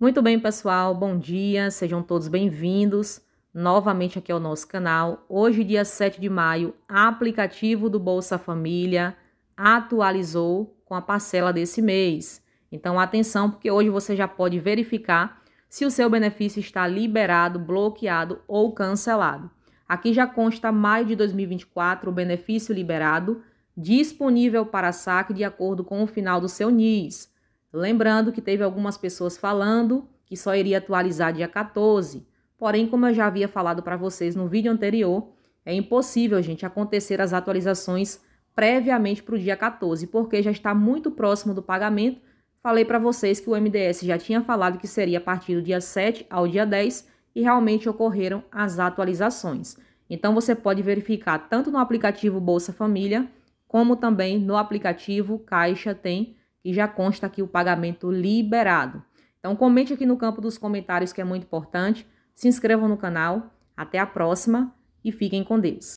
Muito bem, pessoal, bom dia, sejam todos bem-vindos novamente aqui ao nosso canal. Hoje, dia 7 de maio, aplicativo do Bolsa Família atualizou com a parcela desse mês. Então, atenção, porque hoje você já pode verificar se o seu benefício está liberado, bloqueado ou cancelado. Aqui já consta maio de 2024 o benefício liberado, disponível para saque de acordo com o final do seu NIS. Lembrando que teve algumas pessoas falando que só iria atualizar dia 14. Porém, como eu já havia falado para vocês no vídeo anterior, é impossível, gente, acontecer as atualizações previamente para o dia 14, porque já está muito próximo do pagamento. Falei para vocês que o MDS já tinha falado que seria a partir do dia 7 ao dia 10 e realmente ocorreram as atualizações. Então você pode verificar tanto no aplicativo Bolsa Família, como também no aplicativo Caixa Tem e já consta aqui o pagamento liberado. Então comente aqui no campo dos comentários que é muito importante, se inscrevam no canal, até a próxima e fiquem com Deus.